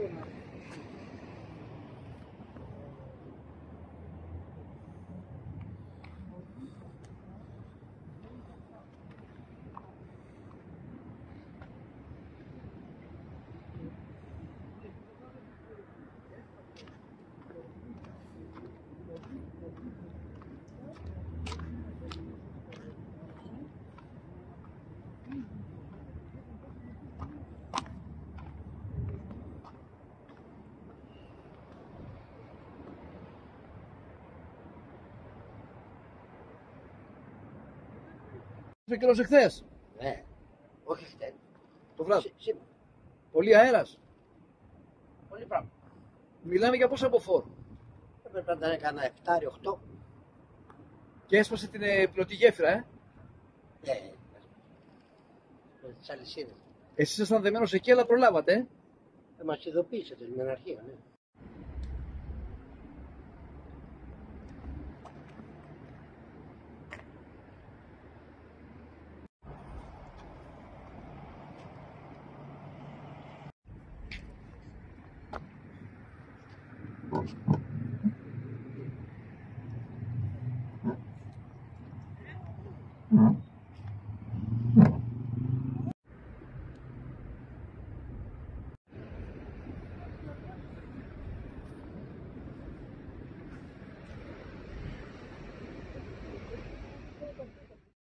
Херсона. Είπε καιρός εχθές, Ναι. Όχι χτε. το βράδυ. Σήμερα. Πολύ αέρας. Πολύ πράγμα. Μιλάμε για πόσα μποφόρ. Έπρεπε να έκανα 7-8. Και έσπασε την ε, πλωτή γέφυρα, ε. Ναι. Με τις αλυσίδες. Εσείς ήσασταν δεμένος εκεί, αλλά προλάβατε, ε. Ε, μας ειδοποίησατε την αρχεία, ναι. Mm-hmm.